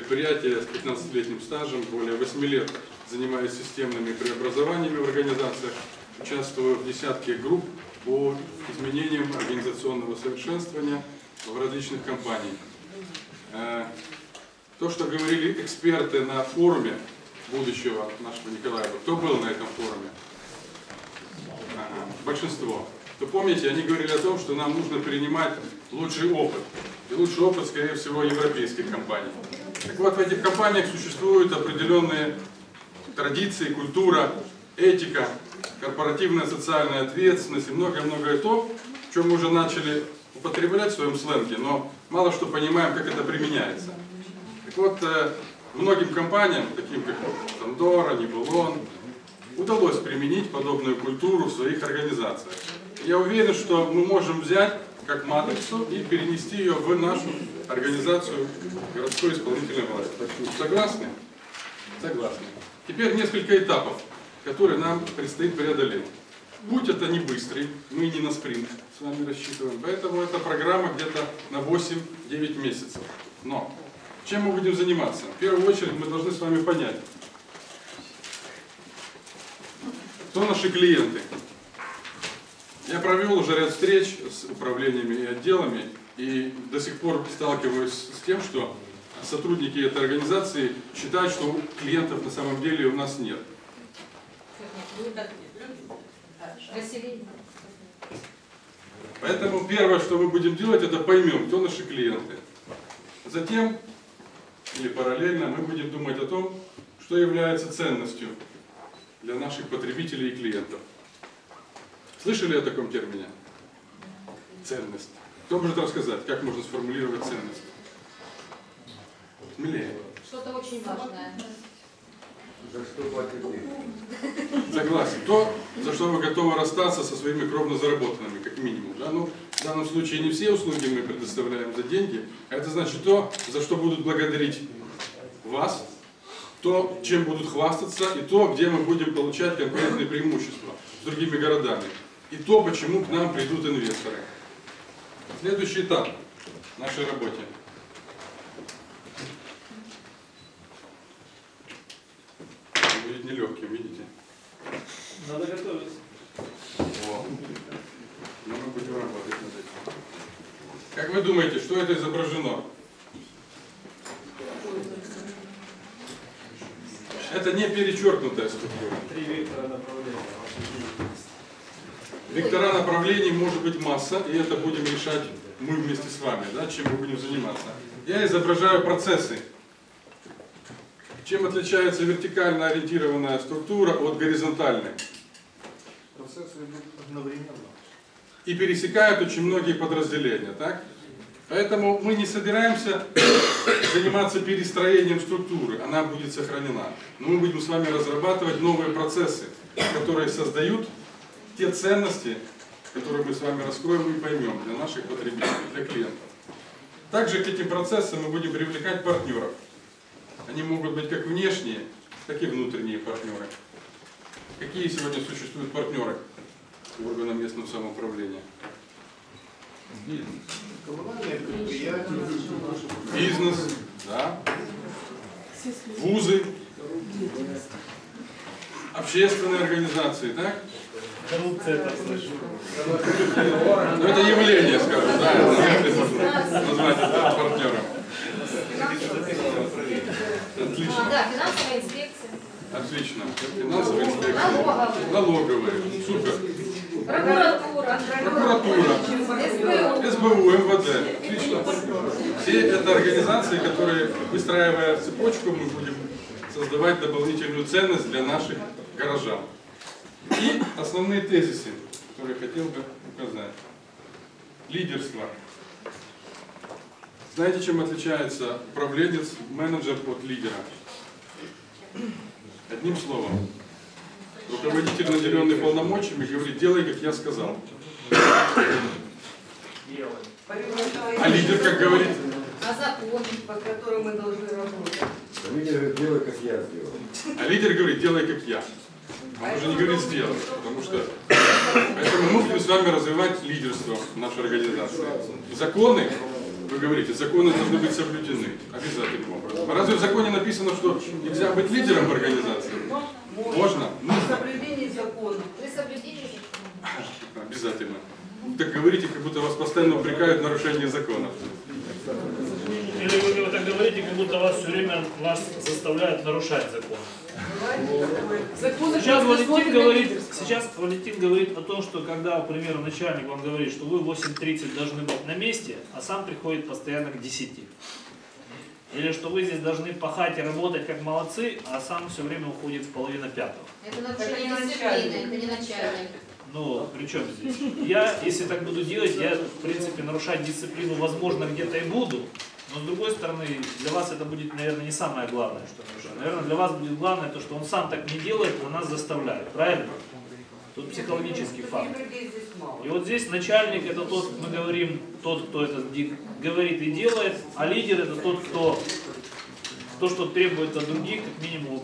предприятие с 15-летним стажем, более 8 лет занимаюсь системными преобразованиями в организациях, участвую в десятке групп по изменениям организационного совершенствования в различных компаниях. Э, То, что говорили эксперты на форуме будущего нашего Николаева, кто был на этом форуме? Ага, Большинство. То помните, они говорили о том, что нам нужно перенимать лучший опыт. И лучший опыт, скорее всего, европейских компаний. Так вот, в этих компаниях существуют определенные традиции, культура, этика, корпоративная социальная ответственность и многое-многое то, что мы уже начали употреблять в своем сленге, но мало что понимаем, как это применяется. Так вот, э, многим компаниям, таким как Сандора, Нибулон, удалось применить подобную культуру в своих организациях. Я уверен, что мы можем взять как матрицу и перенести ее в нашу организацию городской исполнительной власти. Согласны? Согласны. Теперь несколько этапов, которые нам предстоит преодолеть. Путь это не быстрый, мы не на спринт с вами рассчитываем, поэтому эта программа где-то на 8-9 месяцев. Но чем мы будем заниматься? В первую очередь мы должны с вами понять, кто наши клиенты. Я провел уже ряд встреч с управлениями и отделами и до сих пор сталкиваюсь с тем, что сотрудники этой организации считают, что клиентов на самом деле у нас нет. Поэтому первое, что мы будем делать, это поймем, кто наши клиенты. Затем, или параллельно, мы будем думать о том, что является ценностью для наших потребителей и клиентов. Слышали о таком термине? Ценность. Кто может рассказать, как можно сформулировать ценность? Смелее. Что-то очень важное. За что платят деньги? Согласен. То, за что вы готовы расстаться со своими кровно заработанными, как минимум. Да? Ну, в данном случае не все услуги мы предоставляем за деньги, а это значит то, за что будут благодарить вас, то, чем будут хвастаться, и то, где мы будем получать конкурентные преимущества с другими городами. И то, почему к нам придут инвесторы. Следующий этап в нашей работе. Будет нелегким, видите? Надо готовиться. О, ну мы будем работать над этим. Как вы думаете, что это изображено? Это не перечеркнутая структура. Вектора направлений может быть масса, и это будем решать мы вместе с вами, да, чем мы будем заниматься. Я изображаю процессы. Чем отличается вертикально ориентированная структура от горизонтальной? Процессы идут одновременно. и пересекают очень многие подразделения. Так? Поэтому мы не собираемся заниматься перестроением структуры, она будет сохранена. Но мы будем с вами разрабатывать новые процессы, которые создают те ценности, которые мы с вами раскроем и поймем для наших потребителей, для клиентов. Также к этим процессам мы будем привлекать партнеров. Они могут быть как внешние, так и внутренние партнеры. Какие сегодня существуют партнеры в органах местного самоуправления? Предприятия, Бизнес, да, вузы, общественные организации, так? Коррупция, так слышу. Ну, это явление, скажем, да, это вряд ли можно назвать это партнером. А, Отлично, да, финансовая инспекция, отлично. Финансовая инспекция, налоговая, налоговые, супер. прокуратура, Прокуратура, СБУ. СБУ, МВД. Отлично. Все это организации, которые, выстраивая цепочку, мы будем создавать дополнительную ценность для наших горожан. И основные тезисы, которые я хотел бы указать. Лидерство. Знаете, чем отличается управленец, менеджер от лидера? Одним словом. Руководитель, наделенный полномочиями, говорит, делай, как я сказал. А лидер, как говорит, А закон? по которым мы должны работать. Лидер говорит, делай, как я сделал. а лидер говорит, делай, как я. Он уже не говорит сделай, потому что... Поэтому мы будем с вами развивать лидерство нашей организации. Законы Вы говорите, законы должны быть соблюдены обязательным образом. А разве в законе написано, что нельзя быть лидером в организации? Можно? При соблюдении закона. При соблюдении закона. обязательно. Так говорите, как будто вас постоянно упрекают в нарушении законов. Или вы говорите, как будто вас все время вас заставляют нарушать закон. Сейчас Валентин говорит, сейчас Валентин говорит о том, что когда, к примеру, начальник вам говорит, что вы в 8.30 должны быть на месте, а сам приходит постоянно к 10. Или что вы здесь должны пахать и работать как молодцы, а сам все время уходит в половину пятого. Это Это нарушение дисциплины, начальник. это не начальник. Ну, при чем здесь? Я, если так буду делать, я, в принципе, нарушать дисциплину, возможно, где-то и буду, но с другой стороны, для вас это будет, наверное, не самое главное, что нужно. Наверное, для вас будет главное то, что он сам так не делает, а нас заставляет. Правильно? Тут психологический факт. И вот здесь начальник это тот, мы говорим, тот, кто это говорит и делает, а лидер это тот, кто то, что требует от других, как минимум